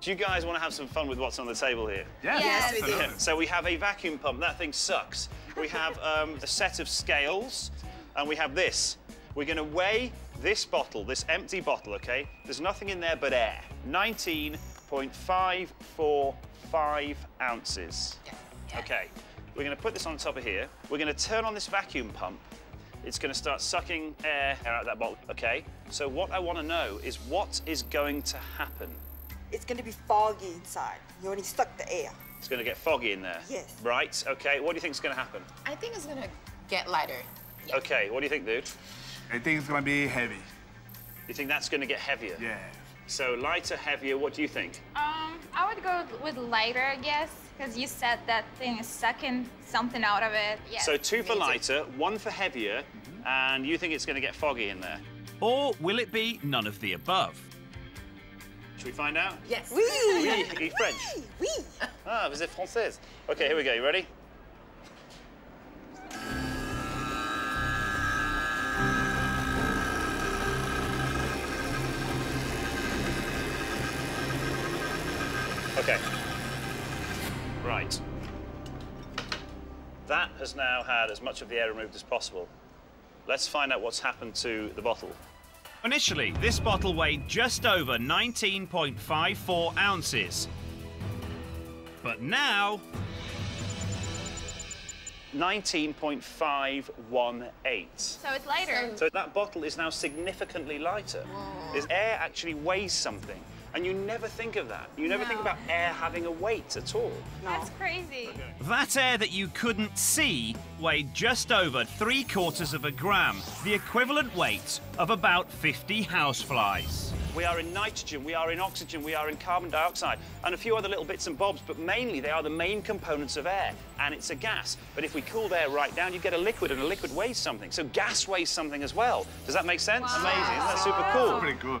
Do you guys want to have some fun with what's on the table here? Yes, Yes, we do. absolutely. So we have a vacuum pump. That thing sucks. We have um, a set of scales, and we have this. We're going to weigh this bottle, this empty bottle, okay? There's nothing in there but air. 19.545 ounces. Okay. We're going to put this on top of here. We're going to turn on this vacuum pump. It's going to start sucking air out of that bottle, okay? So what I want to know is what is going to happen? It's gonna be foggy inside. You only suck the air. It's going to get foggy in there. Yes. Right, okay. What do you think is going to happen? I think it's gonna get lighter. Yeah. Okay, what do you think, dude? I think it's gonna be heavy. You think that's going to get heavier? Yeah. So lighter, heavier, what do you think? Um, I would go with lighter, I guess, because you said that thing is sucking something out of it. Yes, so two for me too. lighter, one for heavier, and you think it's going to get foggy in there. Or will it be none of the above? Should we find out? Yes. Oui. Oui, are you French? Oui. Ah, vous êtes française. Okay, here we go. You ready? Okay. Right. That has now had as much of the air removed as possible. Let's find out what's happened to the bottle. Initially, this bottle weighed just over 19.54 ounces. But now, 19.518. So it's lighter. So that bottle is now significantly lighter. Is air actually weighs something. And you never think of that. You never think about air having a weight at all. That's crazy. that air that you couldn't see weighed just over three quarters of a gram, the equivalent weight of about 50 houseflies. We are in nitrogen, we are in oxygen, we are in carbon dioxide, and a few other little bits and bobs, but mainly they are the main components of air, and it's a gas. But if we cool air right down, you get a liquid, and a liquid weighs something. So gas weighs something as well. Does that make sense? Amazing, isn't that super cool? Pretty good.